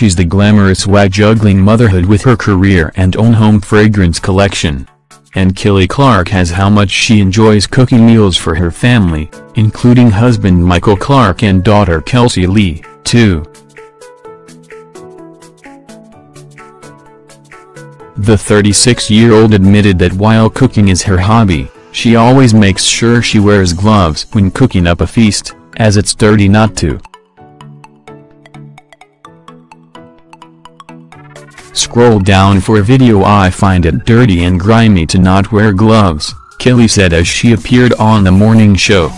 She's the glamorous wag juggling motherhood with her career and own home fragrance collection. And Kyly Clarke has how much she enjoys cooking meals for her family, including husband Michael Clarke and daughter Kelsey Lee, too. The 36-year-old admitted that while cooking is her hobby, she always makes sure she wears gloves when cooking up a feast, as it's dirty not to. Scroll down for a video I find it dirty and grimy to not wear gloves, Kyly said as she appeared on the morning show.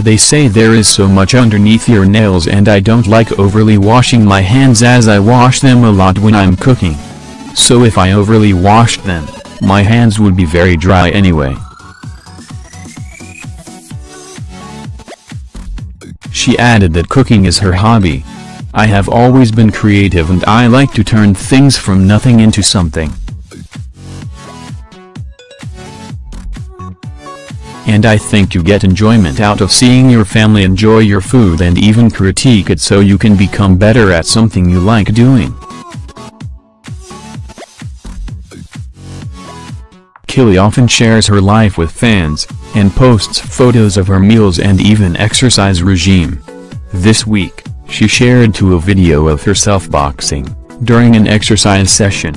They say there is so much underneath your nails and I don't like overly washing my hands as I wash them a lot when I'm cooking. So if I overly washed them, my hands would be very dry anyway. She added that cooking is her hobby. I have always been creative and I like to turn things from nothing into something. And I think you get enjoyment out of seeing your family enjoy your food and even critique it so you can become better at something you like doing. Kyly often shares her life with fans, and posts photos of her meals and even exercise regime. This week, she shared to a video of herself boxing, during an exercise session.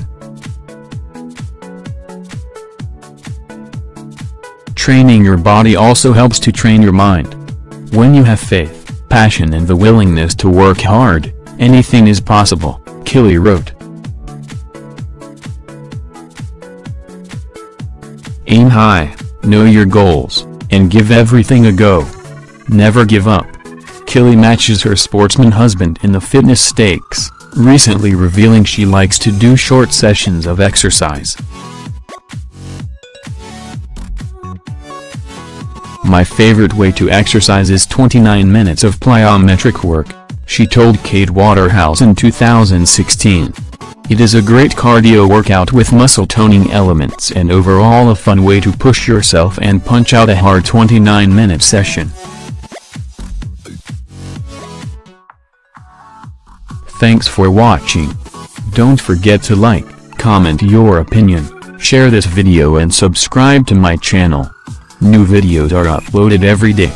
Training your body also helps to train your mind. When you have faith, passion and the willingness to work hard, anything is possible, Kyly wrote. Aim high, know your goals, and give everything a go. Never give up. Kyly matches her sportsman husband in the fitness stakes, recently revealing she likes to do short sessions of exercise. My favorite way to exercise is 29 minutes of plyometric work, she told Kate Waterhouse in 2016. It is a great cardio workout with muscle toning elements and overall a fun way to push yourself and punch out a hard 29 minute session. Thanks for watching. Don't forget to like, comment your opinion, share this video and subscribe to my channel. New videos are uploaded every day.